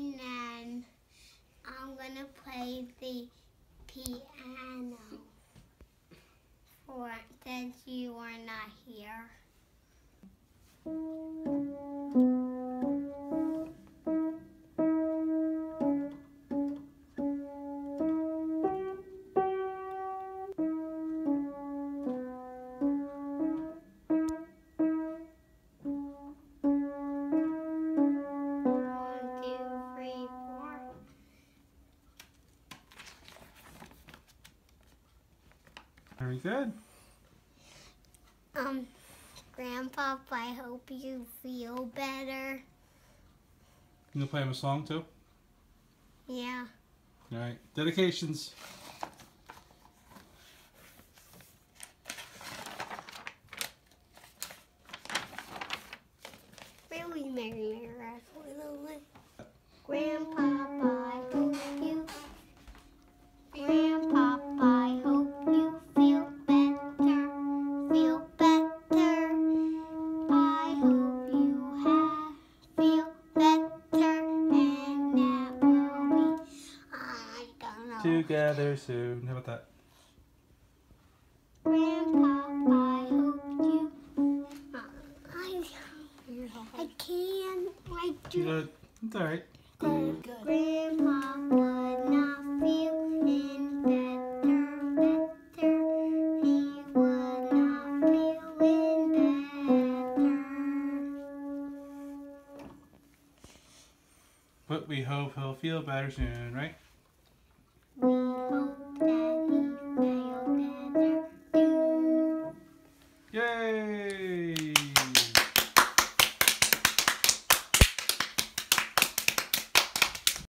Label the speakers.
Speaker 1: nine and I'm gonna play the piano for since you are not here.
Speaker 2: Very good.
Speaker 1: Um, Grandpa, I hope you feel better.
Speaker 2: You gonna play him a song too?
Speaker 1: Yeah.
Speaker 2: All right. Dedications.
Speaker 1: Really, Mary Mary
Speaker 2: Together soon. How about that?
Speaker 1: Grandpa, I hope you. I, I can't. I
Speaker 2: You
Speaker 1: do.
Speaker 2: good? It's all right.
Speaker 1: Grandma would not feel in better, better. He would not feel in better.
Speaker 2: But we hope he'll feel better soon, right? Yay!